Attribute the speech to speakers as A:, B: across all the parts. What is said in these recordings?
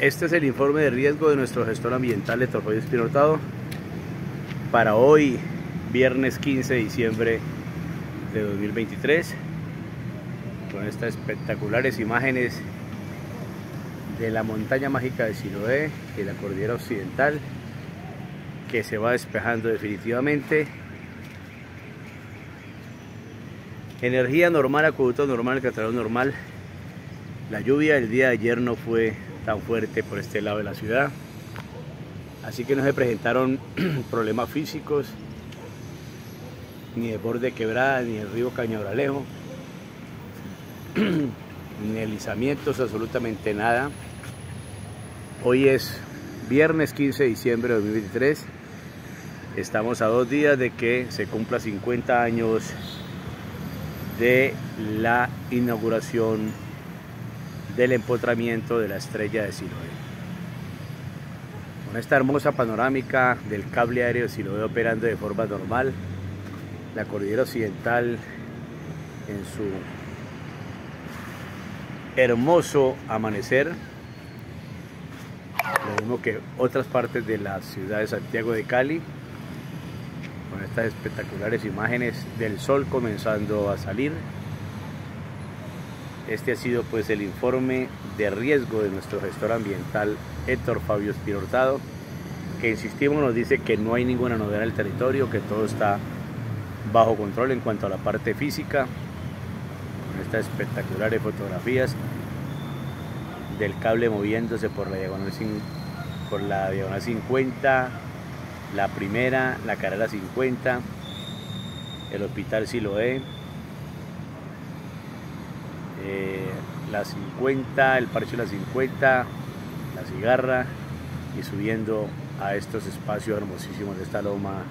A: Este es el informe de riesgo de nuestro gestor ambiental de Torfoy Espinotado para hoy, viernes 15 de diciembre de 2023, con estas espectaculares imágenes de la montaña mágica de Siloé y la cordillera occidental que se va despejando definitivamente. Energía normal, acueducto normal, catalán normal. La lluvia del día de ayer no fue tan fuerte por este lado de la ciudad. Así que no se presentaron problemas físicos, ni de borde quebrada, ni el río Cañabralejo, ni deslizamientos, absolutamente nada. Hoy es viernes 15 de diciembre de 2023. Estamos a dos días de que se cumpla 50 años de la inauguración del empotramiento de la estrella de Siloé. Con esta hermosa panorámica del cable aéreo de Siloé operando de forma normal, la cordillera occidental en su hermoso amanecer, lo mismo que otras partes de la ciudad de Santiago de Cali, con estas espectaculares imágenes del sol comenzando a salir. Este ha sido pues el informe de riesgo de nuestro gestor ambiental Héctor Fabio Espirortado, que insistimos nos dice que no hay ninguna novedad en el territorio, que todo está bajo control en cuanto a la parte física, con estas espectaculares fotografías del cable moviéndose por la diagonal, por la diagonal 50, la primera, la carrera 50, el hospital Siloé, eh, la 50, el parche de la 50, la cigarra y subiendo a estos espacios hermosísimos de esta loma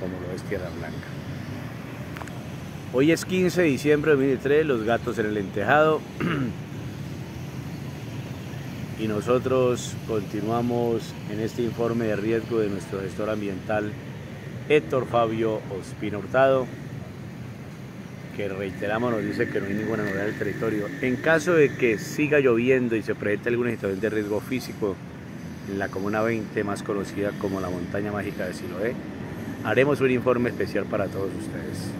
A: como lo es Tierra Blanca. Hoy es 15 de diciembre de 2003, los gatos en el entejado y nosotros continuamos en este informe de riesgo de nuestro gestor ambiental Héctor Fabio Ospino Hurtado que reiteramos nos dice que no hay ninguna novedad del territorio. En caso de que siga lloviendo y se presente alguna situación de riesgo físico en la Comuna 20, más conocida como la Montaña Mágica de Siloé, haremos un informe especial para todos ustedes.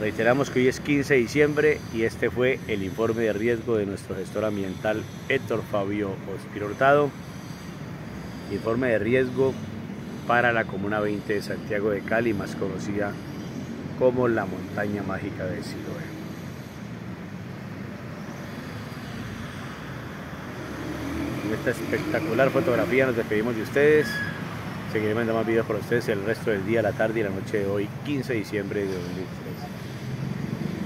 A: Reiteramos que hoy es 15 de diciembre y este fue el informe de riesgo de nuestro gestor ambiental Héctor Fabio Ospiro Hurtado. Informe de riesgo para la Comuna 20 de Santiago de Cali, más conocida como la Montaña Mágica de Siloé. En esta espectacular fotografía nos despedimos de ustedes. Seguiremos mandando más videos para ustedes el resto del día, la tarde y la noche de hoy, 15 de diciembre de 2023.